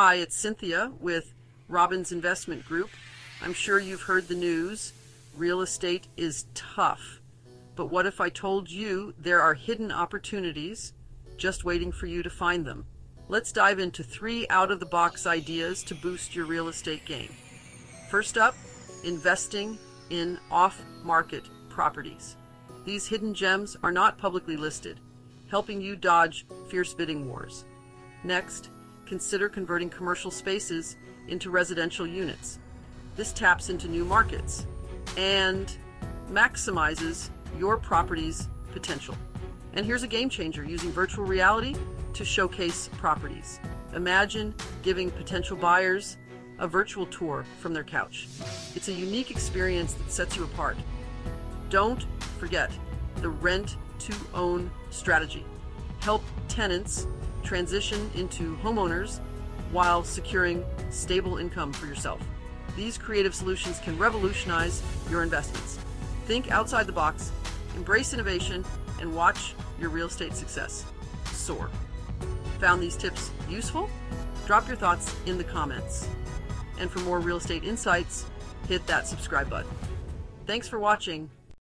Hi, it's Cynthia with Robbins Investment Group. I'm sure you've heard the news. Real estate is tough. But what if I told you there are hidden opportunities just waiting for you to find them? Let's dive into three out of the box ideas to boost your real estate game. First up, investing in off market properties. These hidden gems are not publicly listed, helping you dodge fierce bidding wars. Next, consider converting commercial spaces into residential units. This taps into new markets and maximizes your property's potential. And here's a game changer using virtual reality to showcase properties. Imagine giving potential buyers a virtual tour from their couch. It's a unique experience that sets you apart. Don't forget the rent to own strategy. Help tenants transition into homeowners while securing stable income for yourself. These creative solutions can revolutionize your investments. Think outside the box, embrace innovation, and watch your real estate success soar. Found these tips useful? Drop your thoughts in the comments. And for more real estate insights, hit that subscribe button. Thanks for watching